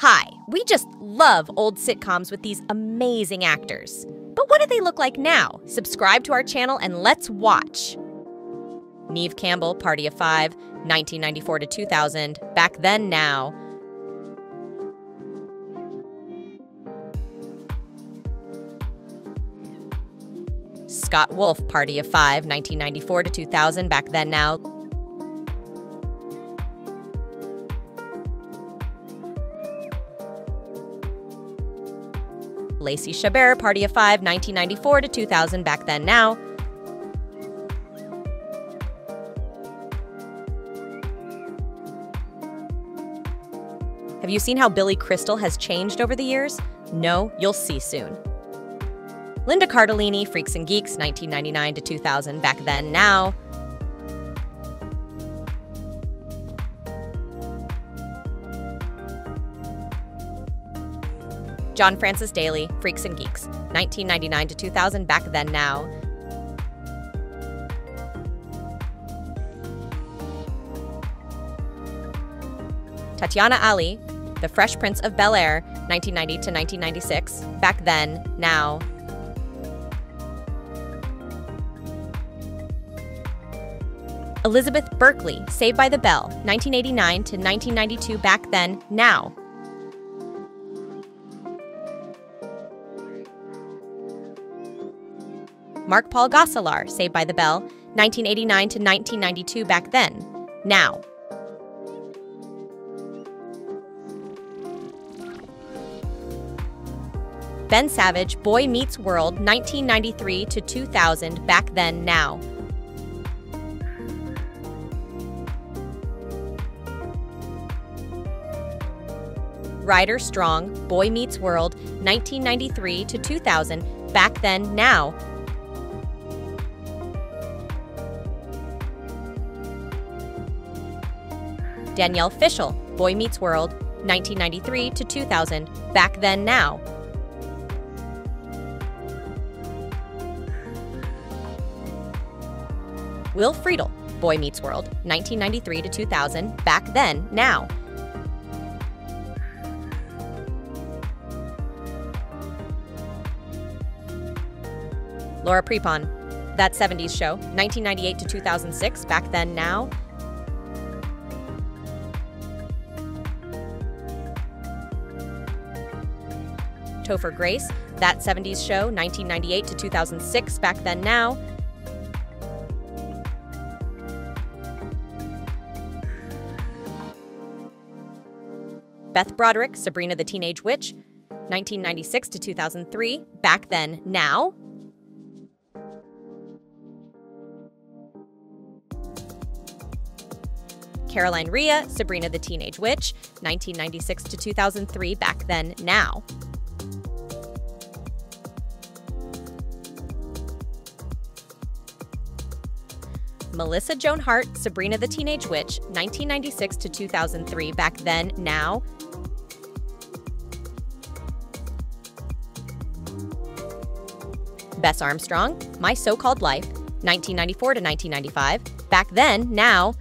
Hi, we just love old sitcoms with these amazing actors. But what do they look like now? Subscribe to our channel and let's watch. Neve Campbell, Party of Five, 1994 to 2000, Back Then Now. Scott Wolf, Party of Five, 1994 to 2000, Back Then Now. Lacey Chabert, Party of Five, 1994 to 2000, Back Then Now. Have you seen how Billy Crystal has changed over the years? No, you'll see soon. Linda Cardellini, Freaks and Geeks, 1999 to 2000, Back Then Now. John Francis Daley, Freaks and Geeks, 1999 to 2000, Back Then Now. Tatiana Ali, The Fresh Prince of Bel Air, 1990 to 1996, Back Then, Now. Elizabeth Berkley, Saved by the Bell, 1989 to 1992, Back Then, Now. Mark Paul Gosselaar, Saved by the Bell, 1989 to 1992, Back Then, Now. Ben Savage, Boy Meets World, 1993 to 2000, Back Then, Now. Ryder Strong, Boy Meets World, 1993 to 2000, Back Then, Now. Danielle Fishel, Boy Meets World, 1993 to 2000, Back Then, Now. Will Friedle, Boy Meets World, 1993 to 2000, Back Then, Now. Laura Prepon, That 70s Show, 1998 to 2006, Back Then, Now. Topher Grace, That 70s Show, 1998 to 2006, Back Then, Now. Beth Broderick, Sabrina the Teenage Witch, 1996 to 2003, Back Then, Now. Caroline Rhea, Sabrina the Teenage Witch, 1996 to 2003, Back Then, Now. Melissa Joan Hart, Sabrina the Teenage Witch, 1996 to 2003, Back Then, Now. Bess Armstrong, My So Called Life, 1994 to 1995, Back Then, Now.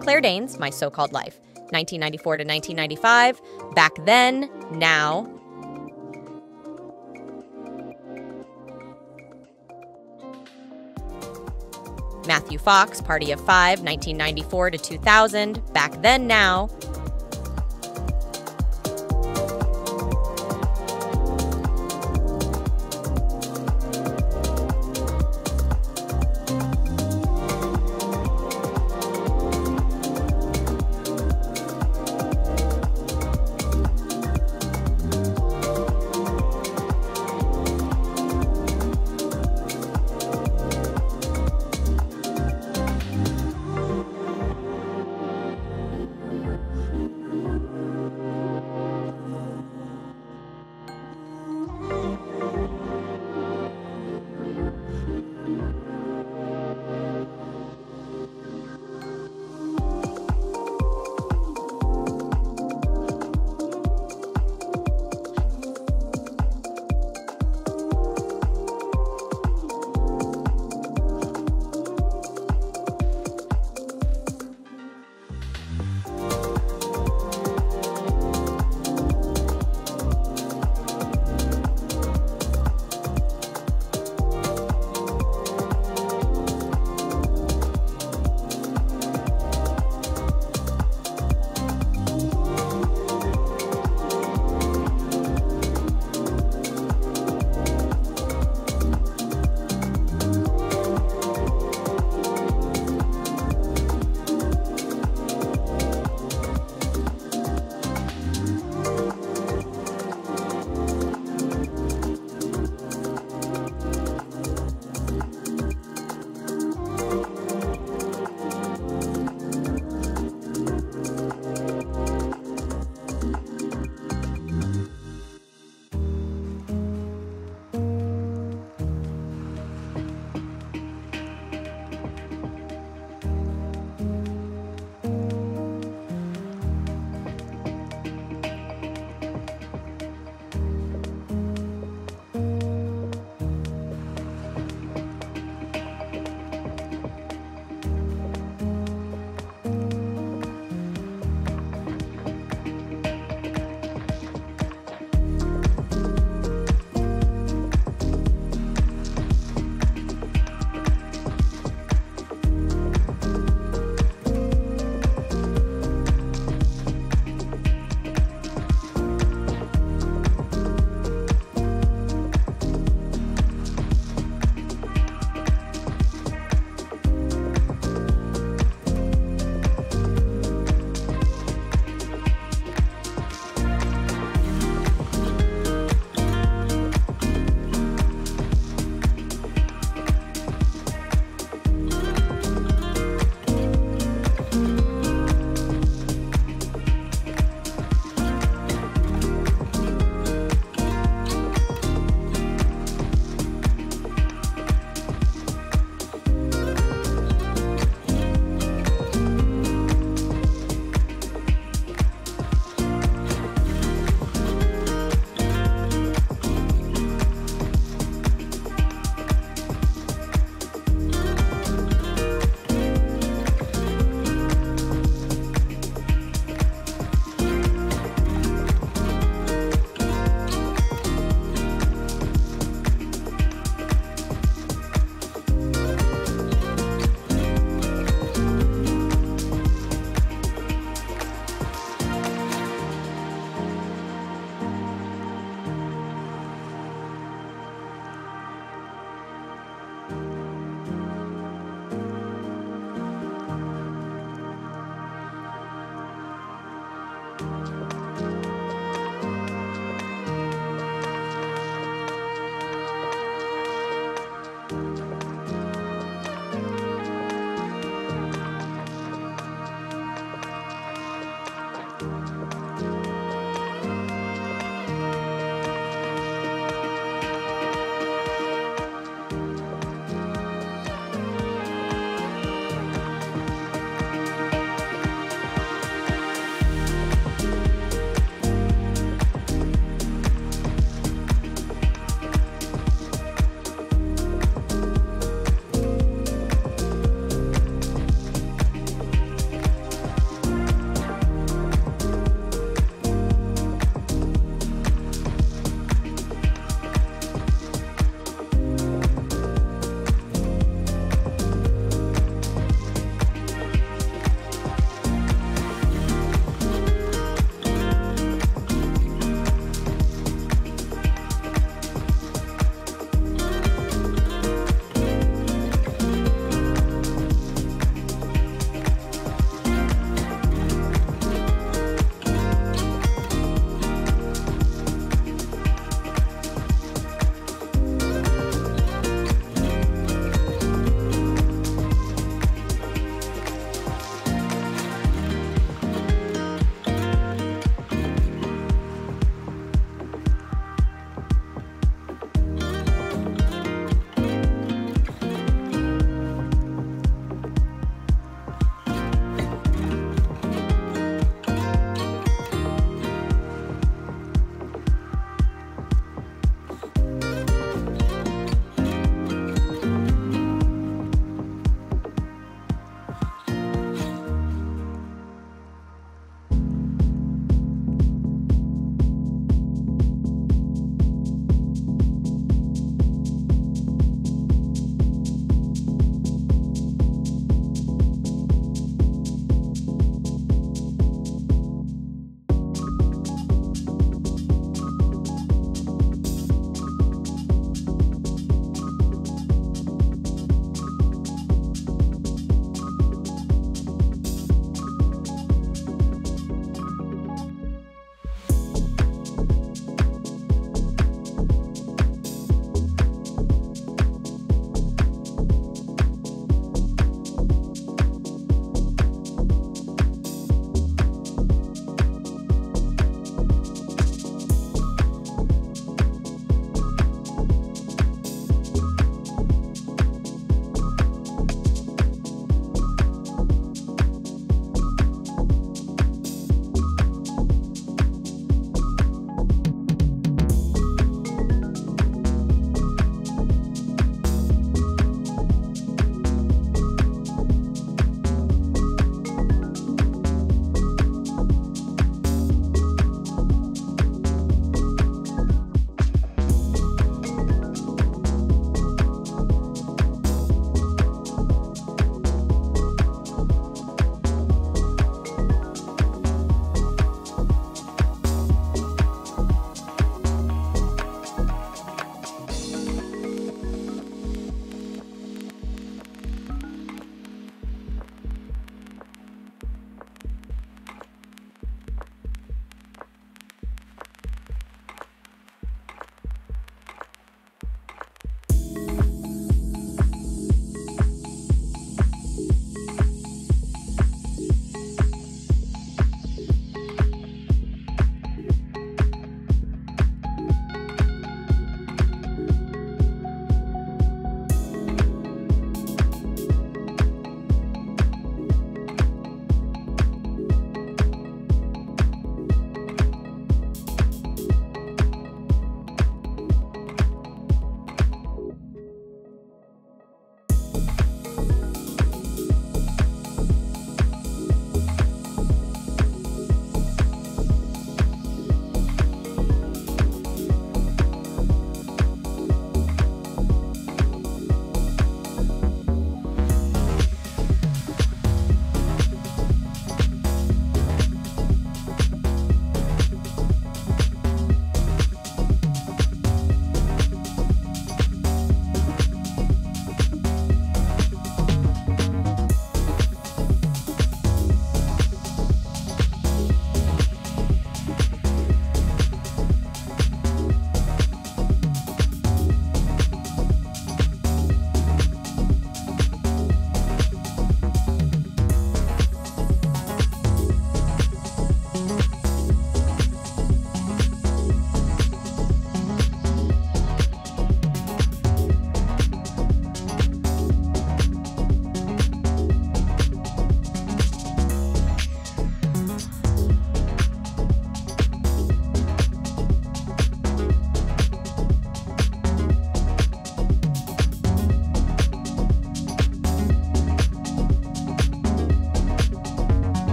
Claire Danes, My So Called Life, 1994 to 1995, Back Then, Now. Matthew Fox, Party of Five, 1994 to 2000, Back Then, Now.